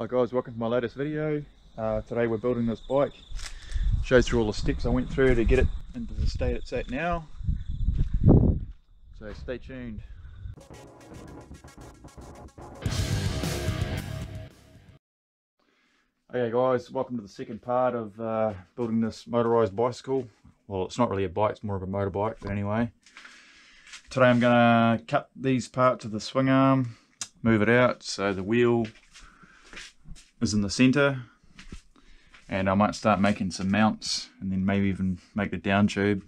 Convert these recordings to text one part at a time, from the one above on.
Hi guys, welcome to my latest video. Uh, today we're building this bike. Show through all the steps I went through to get it into the state it's at now. So stay tuned. Okay guys, welcome to the second part of uh, building this motorised bicycle. Well, it's not really a bike, it's more of a motorbike, but anyway. Today I'm going to cut these parts of the swing arm, move it out so the wheel is in the center and I might start making some mounts and then maybe even make the down tube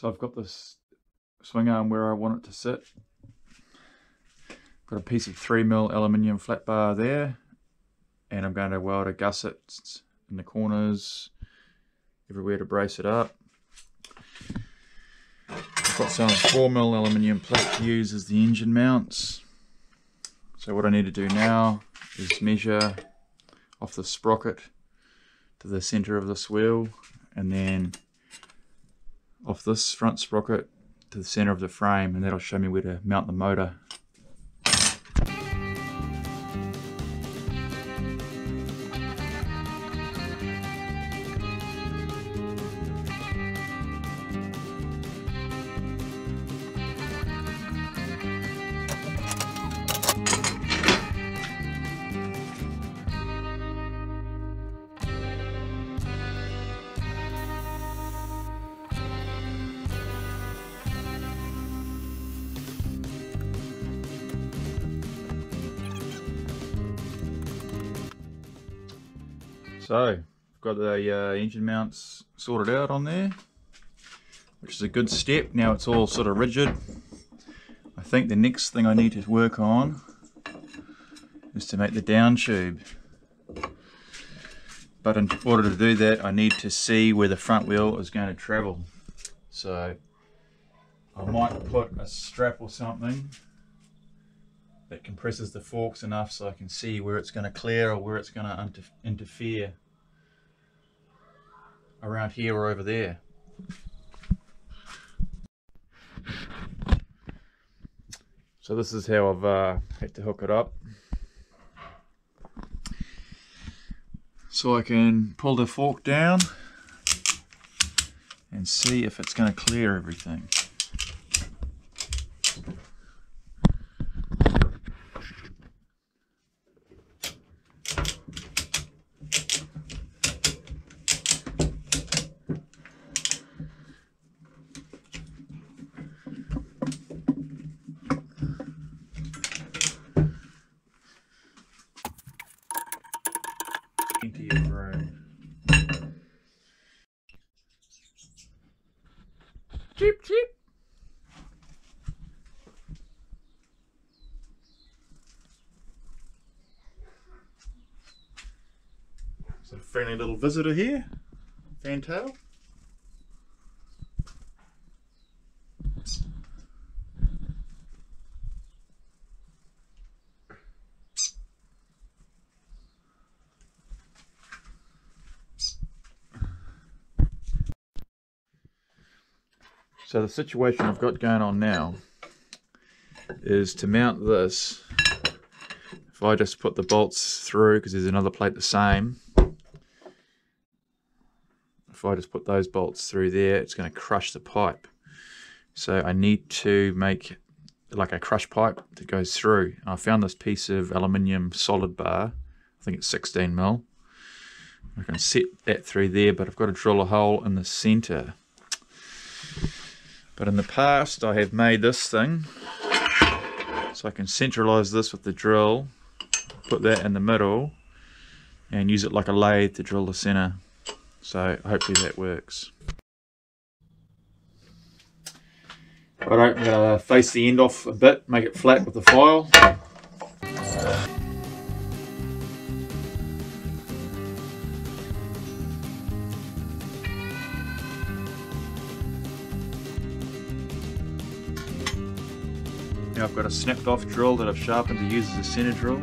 So I've got this swing arm where I want it to sit. Got a piece of 3mm aluminium flat bar there and I'm going to weld a gusset in the corners, everywhere to brace it up. I've got some 4mm aluminium plate to use as the engine mounts. So what I need to do now is measure off the sprocket to the center of this wheel and then off this front sprocket to the center of the frame and that'll show me where to mount the motor. So, I've got the uh, engine mounts sorted out on there, which is a good step. Now it's all sort of rigid. I think the next thing I need to work on is to make the down tube. But in order to do that, I need to see where the front wheel is going to travel. So, I might put a strap or something that compresses the forks enough so I can see where it's going to clear or where it's going to interfere around here or over there. So this is how I've uh, had to hook it up. So I can pull the fork down and see if it's going to clear everything. Cheep, cheep. A friendly little visitor here, fantail. So the situation I've got going on now is to mount this if I just put the bolts through, because there's another plate the same, if I just put those bolts through there, it's going to crush the pipe. So I need to make like a crush pipe that goes through. I found this piece of aluminium solid bar, I think it's 16 mil. I can set that through there, but I've got to drill a hole in the center. But in the past, I have made this thing, so I can centralize this with the drill, put that in the middle, and use it like a lathe to drill the center. So hopefully that works. Alright, I'm going to face the end off a bit, make it flat with the file. Now I've got a snapped off drill that I've sharpened to use as a center drill.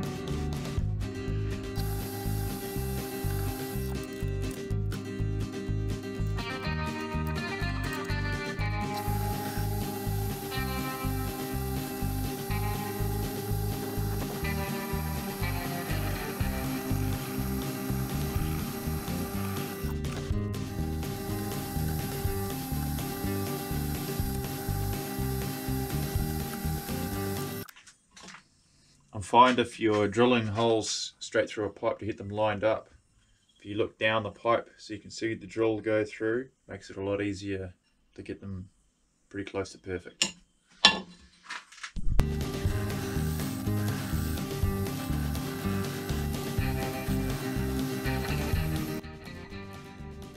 I'm if you're drilling holes straight through a pipe to get them lined up. If you look down the pipe so you can see the drill go through, makes it a lot easier to get them pretty close to perfect.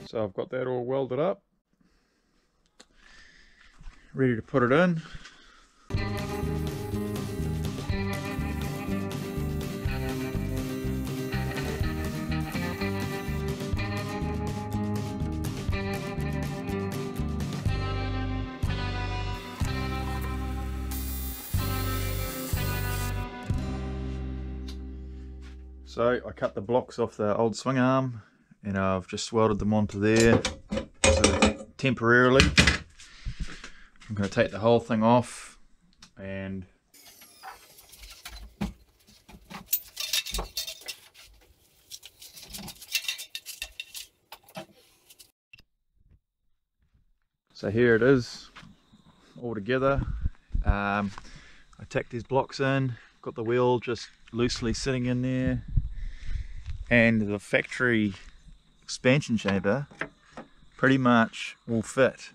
So I've got that all welded up, ready to put it in. So I cut the blocks off the old swing arm and I've just welded them onto there so temporarily. I'm going to take the whole thing off and so here it is all together. Um, I tacked these blocks in, got the wheel just loosely sitting in there and the factory expansion chamber pretty much will fit.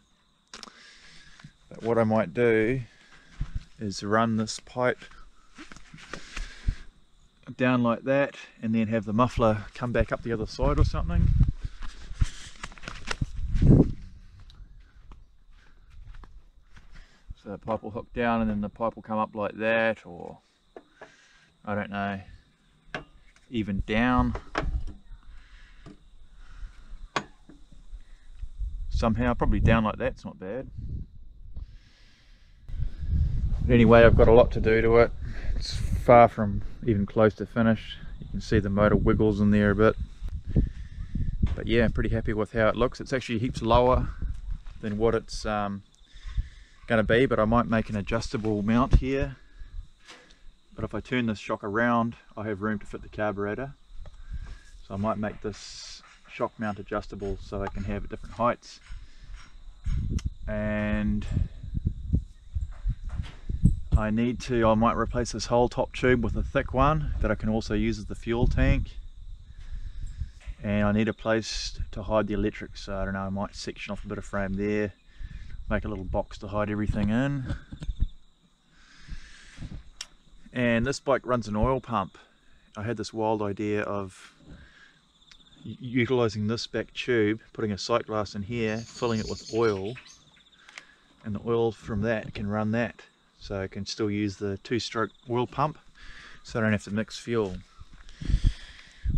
But what I might do is run this pipe down like that and then have the muffler come back up the other side or something. So the pipe will hook down and then the pipe will come up like that or I don't know even down. Somehow probably down like that it's not bad. But anyway I've got a lot to do to it. It's far from even close to finished you can see the motor wiggles in there a bit. But yeah I'm pretty happy with how it looks. It's actually heaps lower than what it's um, going to be but I might make an adjustable mount here if I turn this shock around I have room to fit the carburetor. So I might make this shock mount adjustable so I can have different heights. And I need to, I might replace this whole top tube with a thick one that I can also use as the fuel tank. And I need a place to hide the electric, so I don't know I might section off a bit of frame there make a little box to hide everything in and this bike runs an oil pump. I had this wild idea of utilizing this back tube putting a sight glass in here filling it with oil. And the oil from that can run that. So I can still use the two-stroke oil pump so I don't have to mix fuel.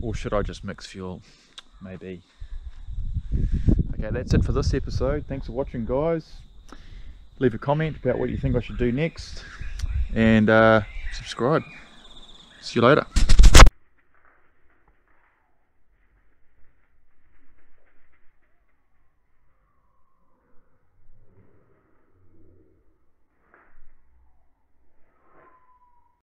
Or should I just mix fuel? Maybe. Okay that's it for this episode. Thanks for watching guys. Leave a comment about what you think I should do next. And uh, subscribe. See you later.